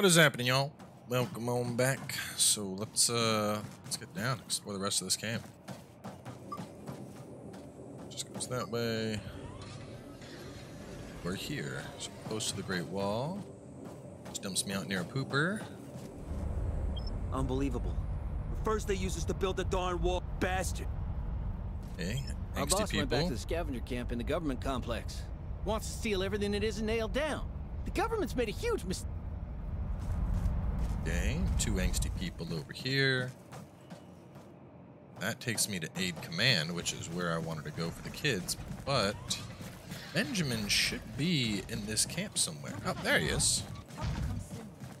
What is happening, y'all? Welcome on back. So let's uh let's get down, explore the rest of this camp. Just goes that way. We're here, so close to the Great Wall. Just dumps me out near a pooper. Unbelievable. First they use us to build the darn wall, bastard. Hey, Our angsty boss went back to the scavenger camp in the government complex. Wants to steal everything that isn't nailed down. The government's made a huge mistake. Okay, two angsty people over here. That takes me to AID command, which is where I wanted to go for the kids, but Benjamin should be in this camp somewhere. Oh, there he is.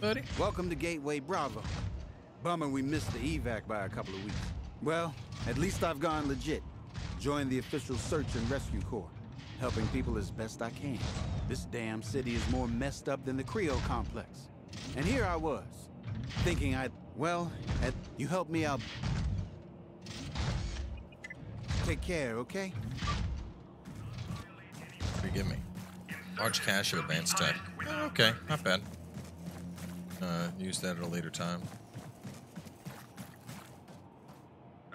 Buddy. Welcome to Gateway Bravo. Bummer we missed the evac by a couple of weeks. Well, at least I've gone legit. Joined the official search and rescue corps, helping people as best I can. This damn city is more messed up than the Creo complex. And here I was, thinking I'd, well, at, you helped me out. Take care, okay? What do you give me? Large cache of advanced tech. Oh, okay, not bad. Uh, use that at a later time.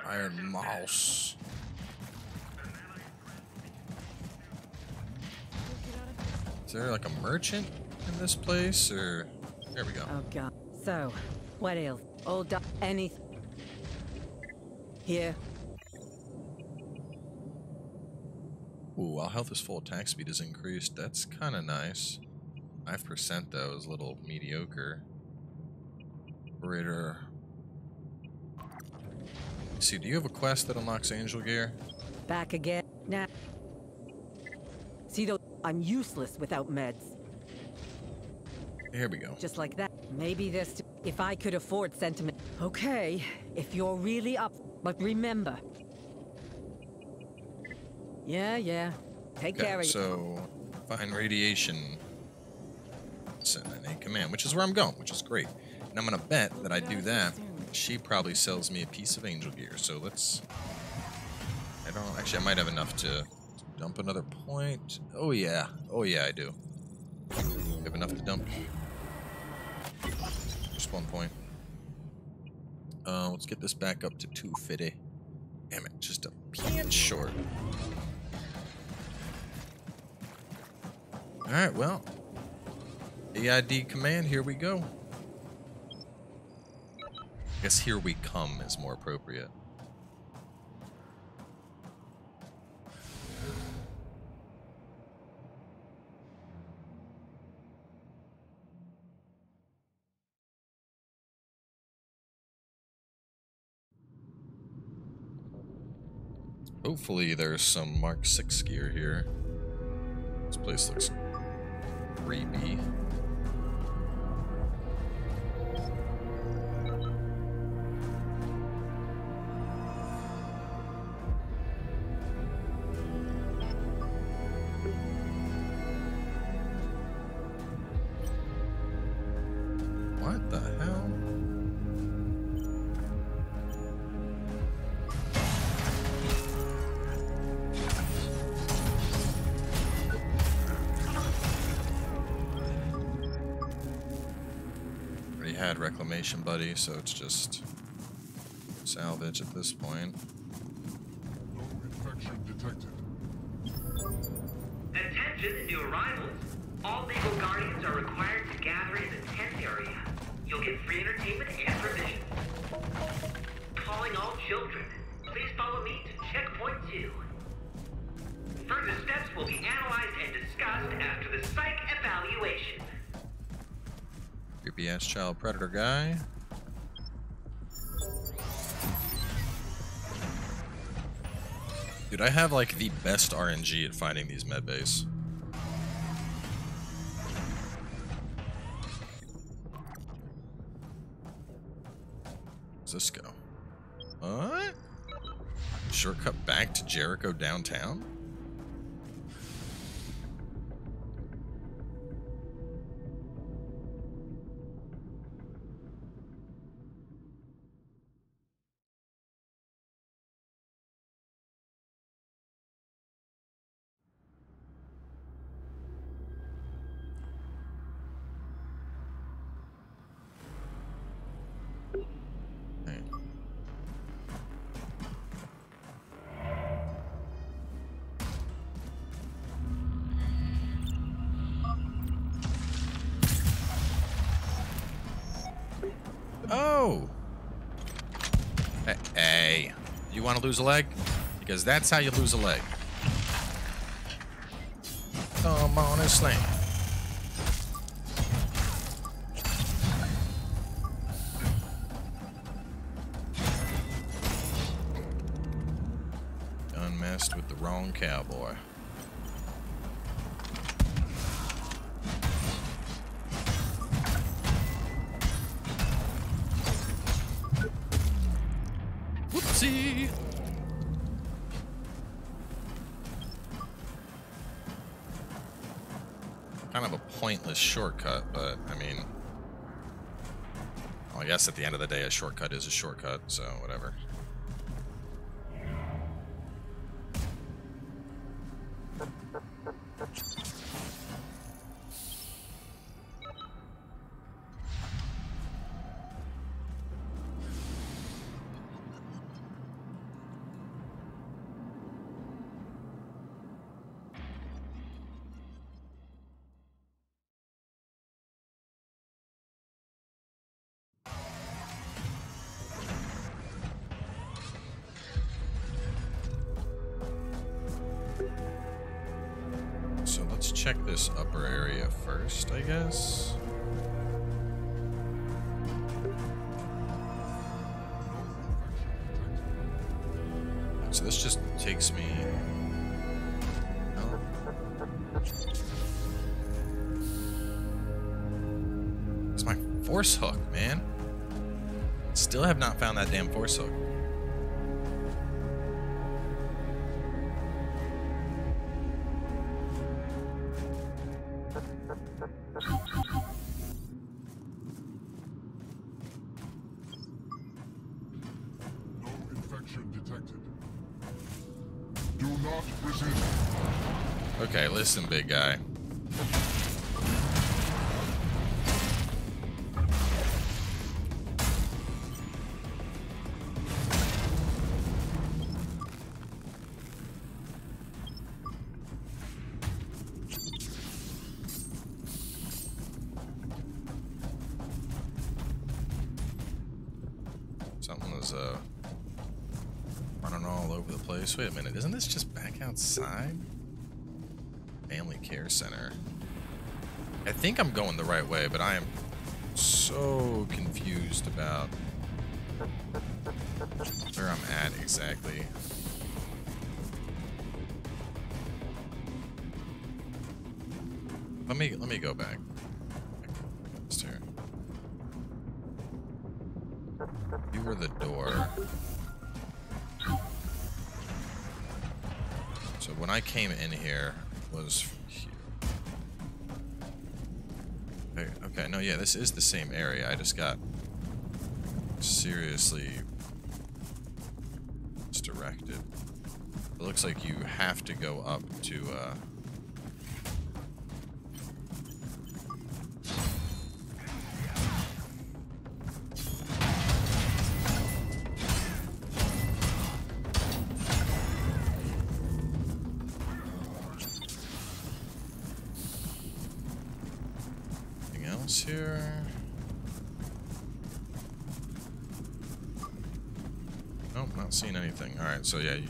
Iron mouse. Is there like a merchant in this place, or there we go. Oh god. So, what ails? Old doc any Here. Ooh, while health is full, attack speed is increased. That's kind of nice. Five percent though is a little mediocre. Operator. Let's see, do you have a quest that unlocks angel gear? Back again. Now. See though I'm useless without meds. Here we go. Just like that. Maybe this if I could afford sentiment. Okay, if you're really up but remember. Yeah, yeah. Take care Okay, of so find radiation. Send an A command, which is where I'm going, which is great. And I'm gonna bet that I do that. She probably sells me a piece of angel gear. So let's. I don't actually. I might have enough to dump another point. Oh yeah. Oh yeah, I do. I Have enough to dump. Just one point. Uh, let's get this back up to 250. Damn it, just a pinch short. Alright, well. AID command, here we go. I guess here we come is more appropriate. Hopefully there's some Mark 6 gear here. This place looks creepy. Had reclamation buddy, so it's just salvage at this point. Infection detected. Attention, new arrivals. All legal guardians are required Creepy ass child predator guy. Dude, I have like the best RNG at finding these med bays. Where's this go? What? Shortcut back to Jericho downtown? Hey, Hey, you want to lose a leg? Because that's how you lose a leg. Come on and slam. Unmessed with the wrong cowboy. Kind of a pointless shortcut, but I mean, well, I guess at the end of the day, a shortcut is a shortcut, so whatever. So this just takes me. No. It's my force hook, man. Still have not found that damn force hook. Listen, big guy. Something was uh running all over the place. Wait a minute, isn't this just back outside? Family Care Center. I think I'm going the right way, but I am so confused about where I'm at exactly. Let me let me go back. You were the door. So when I came in here was from here. Okay, okay, no, yeah, this is the same area. I just got seriously misdirected. It looks like you have to go up to, uh...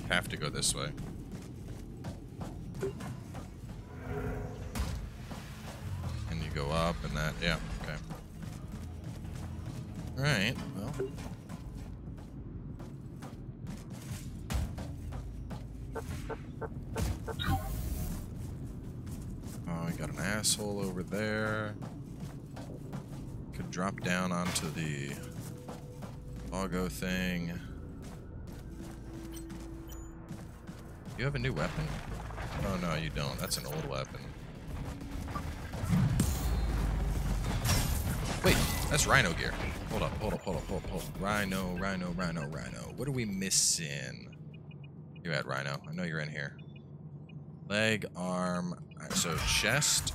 have to go this way. And you go up and that, yeah, okay. Alright, well. Oh, we got an asshole over there. Could drop down onto the Augo thing. You have a new weapon? Oh no, you don't. That's an old weapon. Wait, that's Rhino gear. Hold up, hold up, hold up, hold up, hold up. Rhino, Rhino, Rhino, Rhino. What are we missing? You at Rhino? I know you're in here. Leg, arm. Alright, so chest.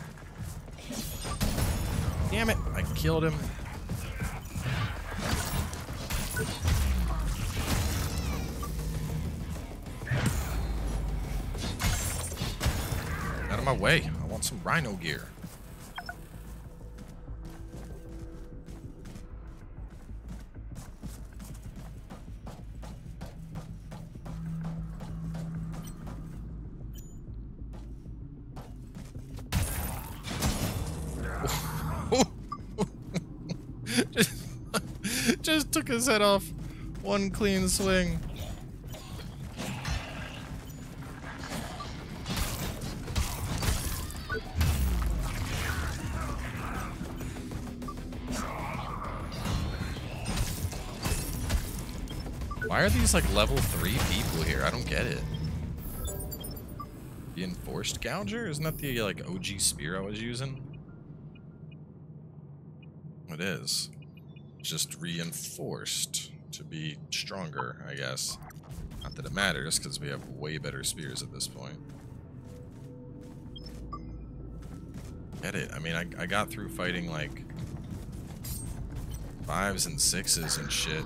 Damn it! I killed him. of my way. I want some rhino gear. just, just took his head off one clean swing. Why are these like level 3 people here? I don't get it. The enforced gouger? Isn't that the like OG spear I was using? It is. It's just reinforced to be stronger, I guess. Not that it matters, because we have way better spears at this point. Get it. I mean, I, I got through fighting like fives and sixes and shit.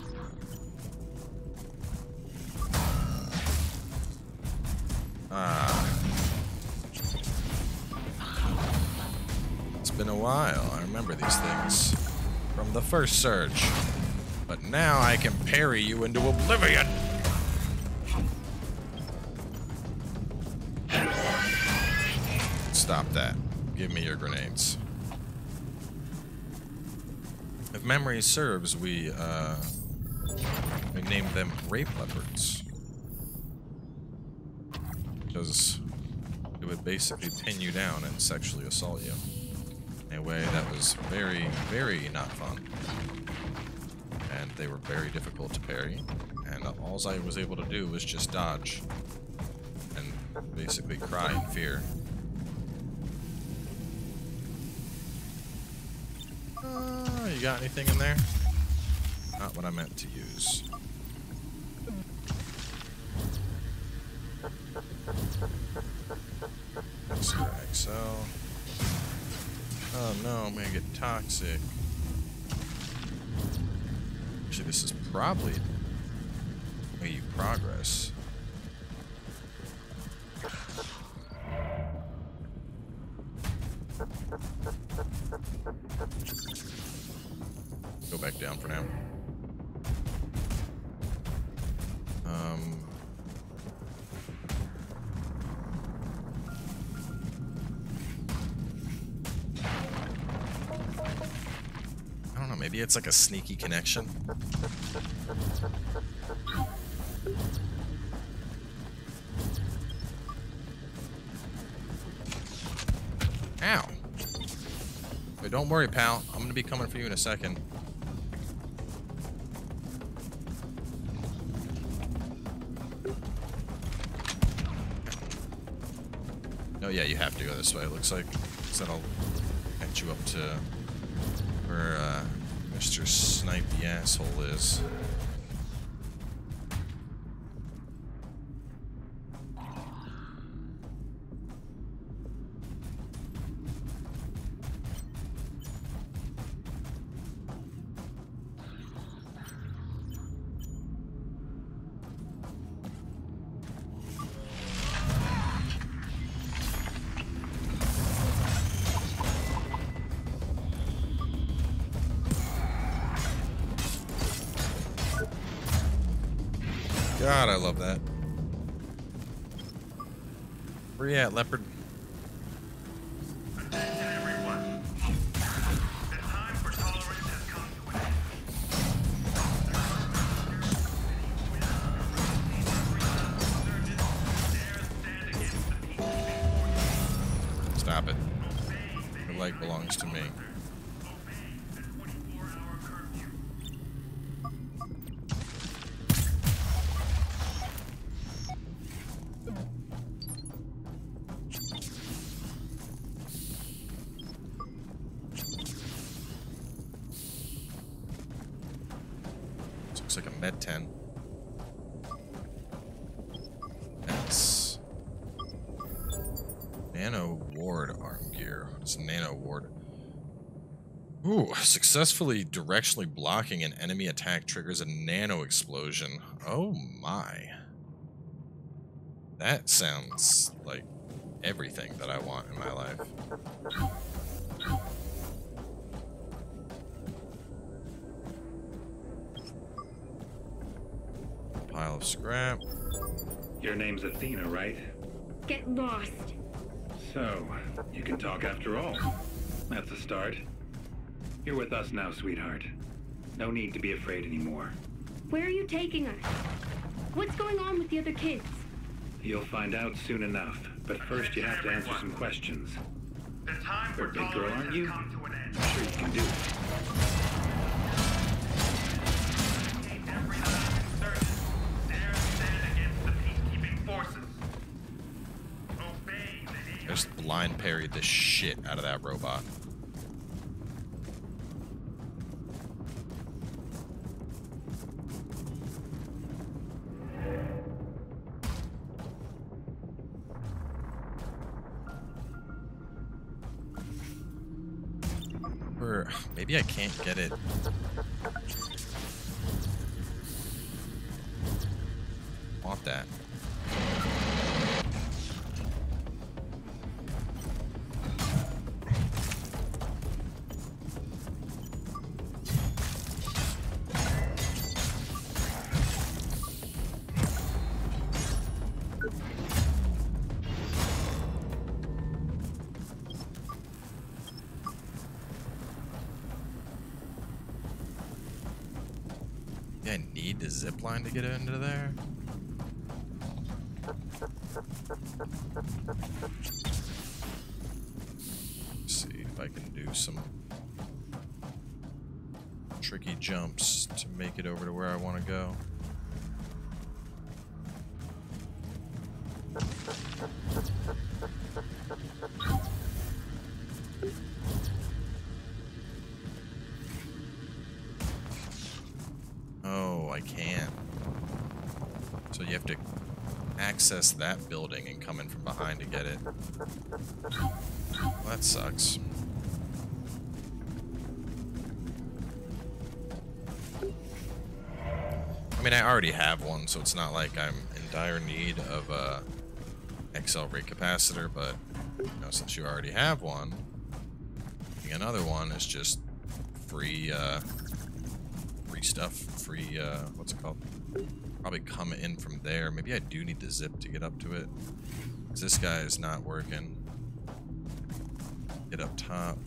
Been a while. I remember these things from the first surge. But now I can parry you into oblivion. Stop that. Give me your grenades. If memory serves, we, uh, we named them rape leopards. Because it would basically pin you down and sexually assault you in a way that was very, very not fun. And they were very difficult to parry. And all I was able to do was just dodge and basically cry in fear. Uh, you got anything in there? Not what I meant to use. XL. Oh no, I'm gonna get toxic. Actually, this is probably way you progress. Go back down for now. Um, It's like a sneaky connection. Ow. Wait, don't worry, pal. I'm gonna be coming for you in a second. Oh yeah, you have to go this way, it looks like. So that'll catch you up to where uh, Mr. Snipe the asshole is. God, I love that. Where you at, leopard? Attention everyone. The time for tolerance has come to an end. Stop it. Your leg belongs to me. Successfully directionally blocking an enemy attack triggers a nano explosion. Oh my. That sounds like everything that I want in my life. Pile of scrap. Your name's Athena, right? Get lost. So, you can talk after all. That's a start. You're with us now, sweetheart. No need to be afraid anymore. Where are you taking us? What's going on with the other kids? You'll find out soon enough. But first, you have to answer some questions. The time for a big girl, tolerance aren't you? come to an end. I'm sure you can do it. Take every last insurgent. Dare stand against the peacekeeping forces. Obey the Just blind parried the shit out of that robot. Or maybe I can't get it. Want that. Get into there. see if I can do some tricky jumps to make it over to where I want to go. Access that building and come in from behind to get it. Well, that sucks. I mean, I already have one, so it's not like I'm in dire need of a XL rate capacitor, but you know, since you already have one, another one is just free, uh, free stuff, free, uh, what's it called? Probably come in from there. Maybe I do need the zip to get up to it. 'Cause this guy is not working. Get up top.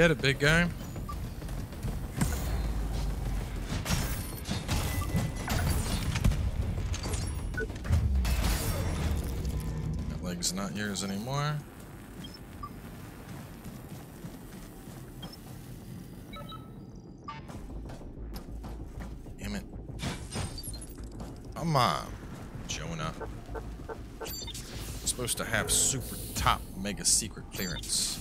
Get it, big guy. That leg's not yours anymore. Damn it. Come on, Jonah. supposed to have super top mega secret clearance.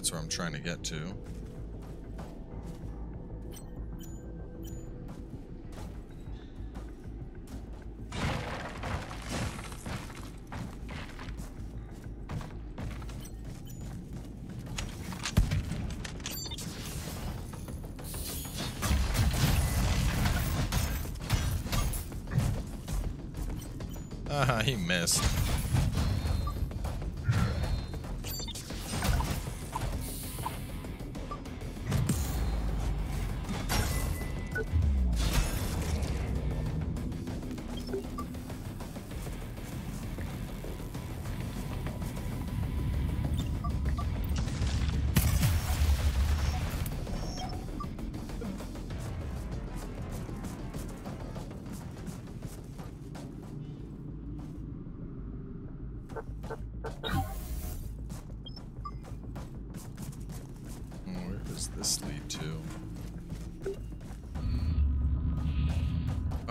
That's where I'm trying to get to. Ah, he missed.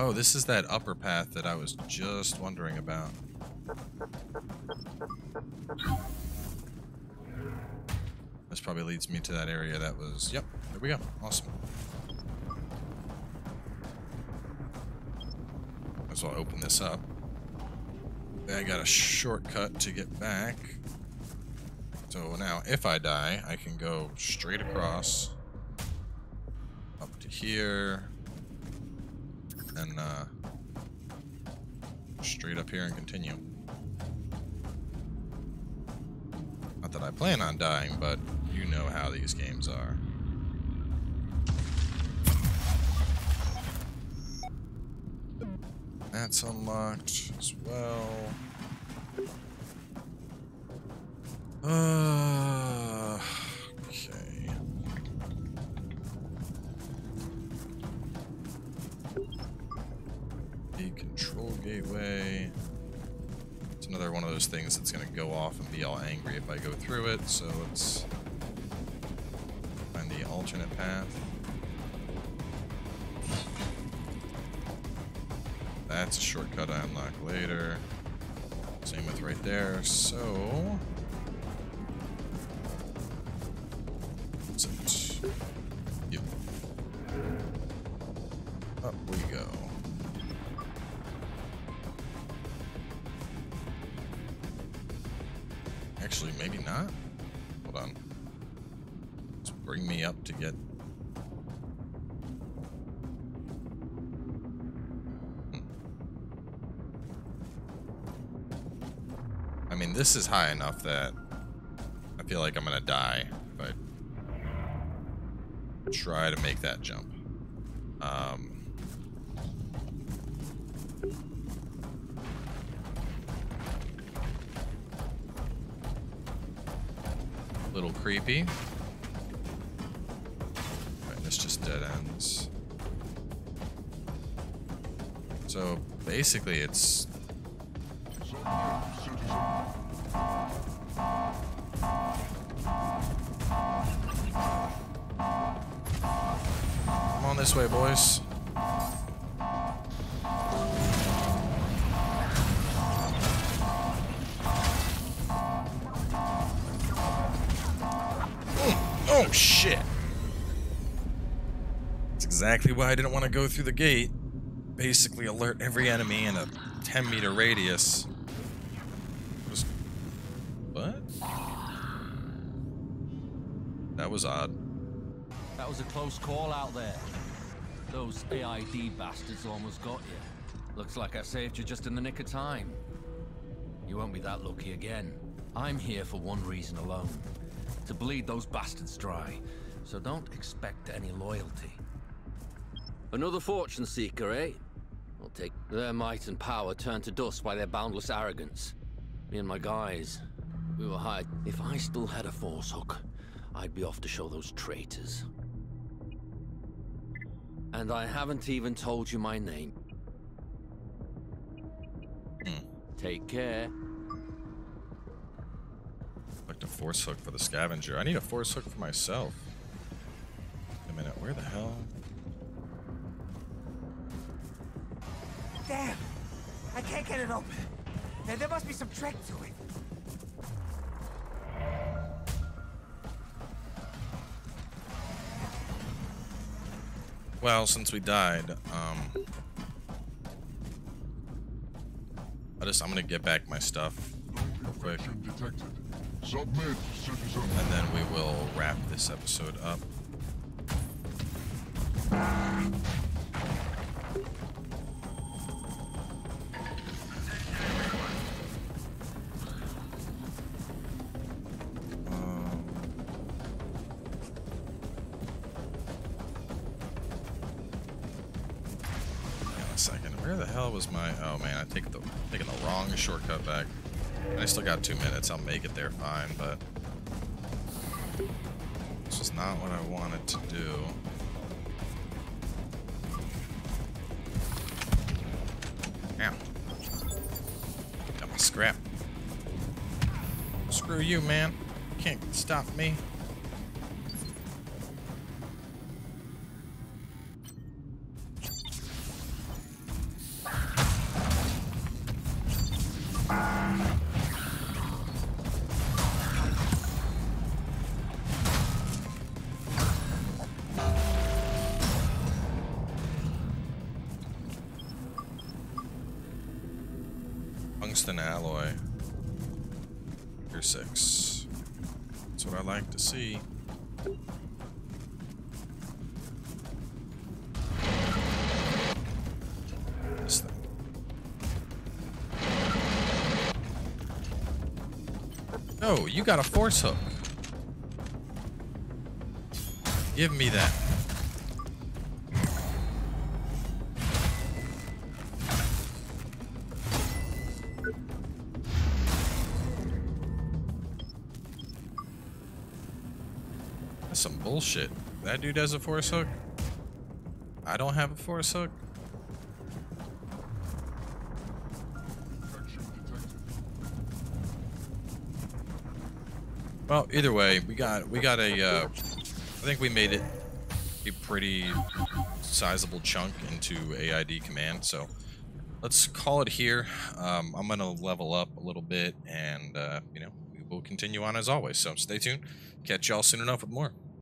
Oh, this is that upper path that I was just wondering about. This probably leads me to that area that was... Yep, there we go. Awesome. As well open this up. I got a shortcut to get back. So now, if I die, I can go straight across up to here, and uh, straight up here and continue. Not that I plan on dying, but you know how these games are. That's unlocked as well. Uh, go off and be all angry if I go through it, so let's find the alternate path. That's a shortcut I unlock later. Same with right there, so... this is high enough that I feel like I'm gonna die if I try to make that jump. Um, little creepy. Right, this just dead ends. So basically, it's Come on this way, boys. Oh, oh shit. That's exactly why I didn't want to go through the gate. Basically alert every enemy in a 10 meter radius. Was odd. That was a close call out there. Those AID bastards almost got you. Looks like I saved you just in the nick of time. You won't be that lucky again. I'm here for one reason alone. To bleed those bastards dry. So don't expect any loyalty. Another fortune seeker, eh? I'll take their might and power turned to dust by their boundless arrogance. Me and my guys, we were hired. If I still had a force hook, I'd be off to show those traitors. And I haven't even told you my name. Hmm. Take care. Like a force hook for the scavenger. I need a force hook for myself. Wait a minute, where the hell? Damn! I can't get it open. There, there must be some trick to it. Well, since we died, um... I just, I'm gonna get back my stuff real quick. And then we will wrap this episode up. Still got two minutes. I'll make it there fine, but this is not what I wanted to do. Ow. Got my scrap. Screw you, man. Can't stop me. No, you got a force hook. Give me that. That's some bullshit. That dude has a force hook. I don't have a force hook. Well, either way, we got we got a. Uh, I think we made it a pretty sizable chunk into AID command. So let's call it here. Um, I'm gonna level up a little bit, and uh, you know we will continue on as always. So stay tuned. Catch y'all soon enough with more.